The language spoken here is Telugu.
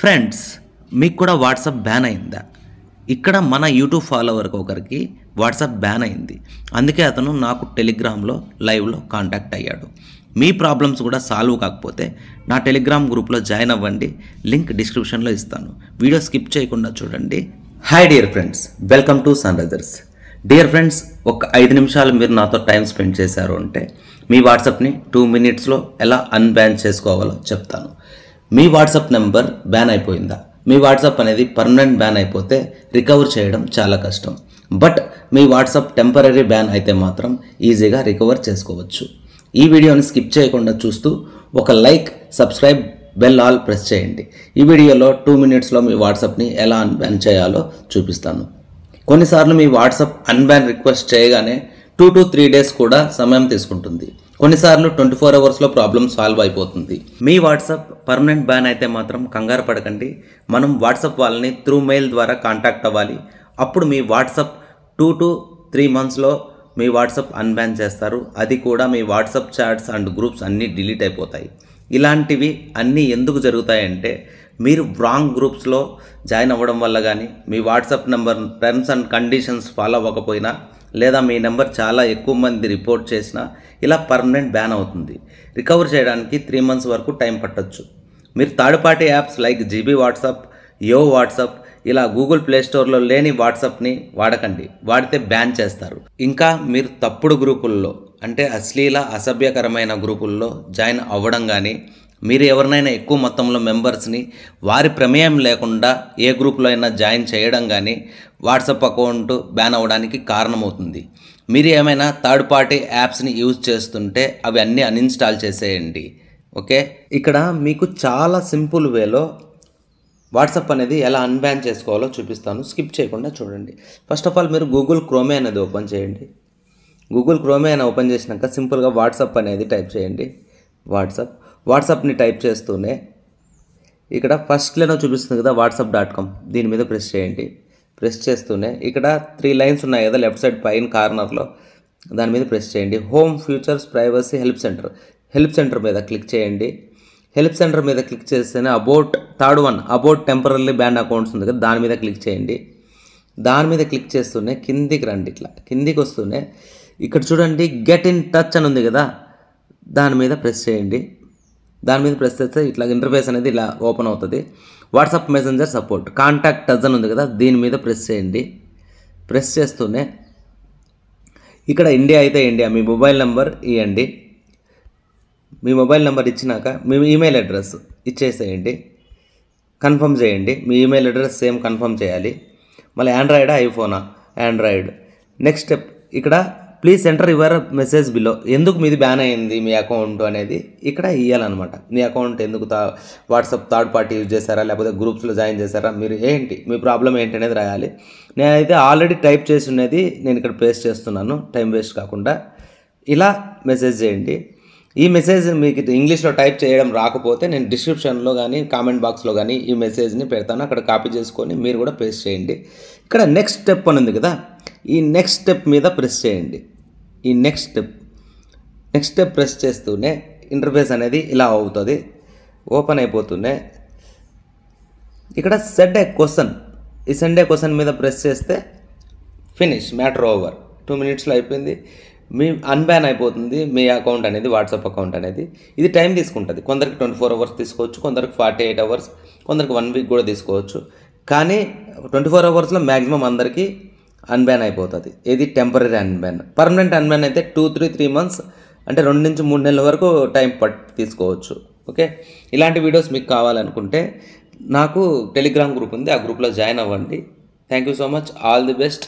ఫ్రెండ్స్ మీకు కూడా వాట్సాప్ బ్యాన్ అయిందా? ఇక్కడ మన యూట్యూబ్ ఫాలోవర్కి ఒకరికి వాట్సాప్ బ్యాన్ అయింది. అందుకే అతను నాకు టెలిగ్రామ్లో లైవ్లో కాంటాక్ట్ అయ్యాడు. మీ ప్రాబ్లమ్స్ కూడా సాల్వ్ కాకపోతే నా టెలిగ్రామ్ గ్రూప్లో జాయిన్ అవ్వండి. లింక్ డిస్క్రిప్షన్లో ఇస్తాను. వీడియో స్కిప్ చేయకుండా చూడండి. Hi dear friends welcome to Sun Risers dear friends ఒక ఐదు నిమిషాలు మీరు నాతో టైం స్పెండ్ చేశారు అంటే మీ వాట్సాప్ని టూ మినిట్స్లో ఎలా అన్బ్యాన్ చేసుకోవాలో చెప్తాను. మీ వాట్సాప్ నెంబర్ బ్యాన్ అయిపోయిందా? మీ వాట్సాప్ అనేది పర్మనెంట్ బ్యాన్ అయిపోతే రికవర్ చేయడం చాలా కష్టం. బట్ మీ వాట్సాప్ టెంపరీ బ్యాన్ అయితే మాత్రం ఈజీగా రికవర్ చేసుకోవచ్చు. ఈ వీడియోని స్కిప్ చేయకుండా చూస్తూ ఒక like subscribe bell all press చేయండి. ఈ వీడియోలో టూ మినిట్స్లో మీ వాట్సాప్ని ఎలా అన్బ్యాన్ చేయాలో చూపిస్తాను. కొన్నిసార్లు మీ వాట్సాప్ అన్బ్యాన్ రిక్వెస్ట్ చేయగానే టూ టు త్రీ డేస్ కూడా సమయం తీసుకుంటుంది. కొన్నిసార్లు ట్వంటీ ఫోర్ అవర్స్లో ప్రాబ్లమ్ సాల్వ్ అయిపోతుంది. మీ వాట్సాప్ పర్మనెంట్ బ్యాన్ అయితే మాత్రం కంగారు పడకండి. మనం వాట్సాప్ వాళ్ళని త్రూ మెయిల్ ద్వారా కాంటాక్ట్ అవ్వాలి. అప్పుడు మీ వాట్సాప్ టూ టు త్రీ మంత్స్లో మీ వాట్సాప్ అన్బ్యాన్ చేస్తారు. అది కూడా మీ వాట్సాప్ చాట్స్ అండ్ గ్రూప్స్ అన్నీ డిలీట్ అయిపోతాయి. ఇలాంటివి అన్నీ ఎందుకు జరుగుతాయంటే మీరు రాంగ్ గ్రూప్స్లో జాయిన్ అవ్వడం వల్ల కానీ మీ WhatsApp number terms and conditions follow అవ్వకపోయినా లేదా మీ నెంబర్ చాలా ఎక్కువ మంది రిపోర్ట్ చేసినా ఇలా పర్మనెంట్ బ్యాన్ అవుతుంది. రికవర్ చేయడానికి త్రీ మంత్స్ వరకు టైం పట్టచ్చు. మీరు third party apps like GB WhatsApp Yo WhatsApp ఇలా గూగుల్ ప్లే స్టోర్లో లేని వాట్సాప్ని వాడకండి. వాడితే బ్యాన్ చేస్తారు. ఇంకా మీరు తప్పుడు గ్రూపుల్లో అంటే అశ్లీల అసభ్యకరమైన గ్రూపుల్లో జాయిన్ అవ్వడం కానీ మీరు ఎవరినైనా ఎక్కువ మొత్తంలో మెంబర్స్ని వారి ప్రమేయం లేకుండా ఏ గ్రూప్లో అయినా జాయిన్ చేయడం కానీ వాట్సాప్ అకౌంట్ బ్యాన్ అవ్వడానికి కారణమవుతుంది. మీరు ఏమైనా థర్డ్ పార్టీ యాప్స్ని యూజ్ చేస్తుంటే అవి అన్నీ అన్ఇన్స్టాల్ చేసేయండి. ఓకే? ఇక్కడ మీకు చాలా సింపుల్ వేలో వాట్సాప్ అనేది ఎలా అన్బ్యాన్ చేసుకోవాలో చూపిస్తాను. స్కిప్ చేయకుండా చూడండి. ఫస్ట్ ఆఫ్ ఆల్ మీరు గూగుల్ క్రోమే అనేది ఓపెన్ చేయండి. గూగుల్ క్రోమే అని ఓపెన్ చేసినాక సింపుల్గా వాట్సాప్ అనేది టైప్ చేయండి. వాట్సాప్. వాట్సాప్ని టైప్ చేస్తూనే ఇక్కడ ఫస్ట్ లైన్ చూపిస్తుంది కదా వాట్సాప్ డాట్ కామ్. దీని మీద ప్రెస్ చేయండి. ప్రెస్ చేస్తూనే ఇక్కడ త్రీ లైన్స్ ఉన్నాయి కదా లెఫ్ట్ సైడ్ పైన కార్నర్లో. దాని మీద ప్రెస్ చేయండి. Home futures privacy help centre. Help centre మీద క్లిక్ చేయండి. హెల్ప్ సెంటర్ మీద క్లిక్ చేస్తేనే about third one about temporary banned accounts ఉంది కదా దాని మీద క్లిక్ చేయండి. దాని మీద క్లిక్ చేస్తూనే కిందికి రండి ఇట్లా. కిందికి వస్తూనే ఇక్కడ చూడండి గెట్ ఇన్ టచ్ అని ఉంది కదా దాని మీద ప్రెస్ చేయండి. దాని మీద ప్రెస్ చేస్తే ఇట్లా ఇంటర్ఫేస్ అనేది ఇలా ఓపెన్ అవుతుంది. WhatsApp messenger support contact touch అని ఉంది కదా దీని మీద ప్రెస్ చేయండి. ప్రెస్ చేస్తూనే ఇక్కడ ఇండియా అయితే ఇండియా మీ మొబైల్ నెంబర్ ఇవ్వండి మీ మొబైల్ నెంబర్ ఇచ్చినాక మీ ఈమెయిల్ అడ్రస్ ఇచ్చేసేయండి. కన్ఫర్మ్ చేయండి. మీ ఈమెయిల్ అడ్రస్ సేమ్ కన్ఫర్మ్ చేయాలి. మళ్ళీ ఆండ్రాయిడా ఐఫోనా ఆండ్రాయిడ్ నెక్స్ట్ స్టెప్ ఇక్కడ please enter your message below. ఎందుకు మీది బ్యాన్ అయింది మీ అకౌంట్ అనేది? ఇక్కడ ఇవ్వాలన్నమాట మీ అకౌంట్ ఎందుకు తా వాట్సాప్ థర్డ్ పార్టీ యూజ్ చేశారా? లేకపోతే గ్రూప్స్లో జాయిన్ చేశారా? మీరు ఏంటి? మీ ప్రాబ్లం ఏంటి అనేది రాయాలి. నేనైతే ఆల్రెడీ టైప్ చేసి ఉన్నది నేను ఇక్కడ పేస్ట్ చేస్తున్నాను. టైం వేస్ట్ కాకుండా. ఇలా మెసేజ్ చేయండి. ఈ మెసేజ్ మీకు ఇంగ్లీష్లో టైప్ చేయడం రాకపోతే నేను డిస్క్రిప్షన్లో కానీ కామెంట్ బాక్స్లో కానీ ఈ మెసేజ్ని పెడతాను. అక్కడ కాపీ చేసుకొని మీరు కూడా పేస్ట్ చేయండి. ఇక్కడ నెక్స్ట్ స్టెప్ అని ఉంది కదా? ఈ నెక్స్ట్ స్టెప్ మీద ప్రెస్ చేయండి. ఈ next step next step press చేస్తూనే ఇంటర్ఫేస్ అనేది ఇలా అవుతుంది. ఓపెన్ అయిపోతూనే ఇక్కడ సెట్ ఏ క్వశ్చన్ ఈ సెండ్ ఏ క్వశ్చన్ మీద ప్రెస్ చేస్తే ఫినిష్ మ్యాటర్ ఓవర్ టూ మినిట్స్లో అయిపోయింది. మీ అన్బ్యాన్ అయిపోతుంది. మీ అకౌంట్ అనేది వాట్సాప్ అకౌంట్ అనేది. ఇది టైం తీసుకుంటుంది. కొందరికి ట్వంటీ ఫోర్ అవర్స్ తీసుకోవచ్చు కొందరికి ఫార్టీ ఎయిట్ అవర్స్ కొందరికి వన్ వీక్ కూడా తీసుకోవచ్చు. కానీ ట్వంటీ ఫోర్ అవర్స్లో మ్యాక్సిమం అందరికీ అన్బ్యాన్ అయిపోతుంది. ఇది టెంపరీ అన్బ్యాన్ పర్మనెంట్ అన్బ్యాన్ అయితే టూ త్రీ త్రీ మంత్స్ అంటే రెండు నుంచి మూడు నెలల వరకు టైం పట్ తీసుకోవచ్చు. ఓకే ఇలాంటి వీడియోస్ మీకు కావాలనుకుంటే నాకు టెలిగ్రామ్ గ్రూప్ ఉంది. ఆ గ్రూప్లో జాయిన్ అవ్వండి. Thank you so much all the best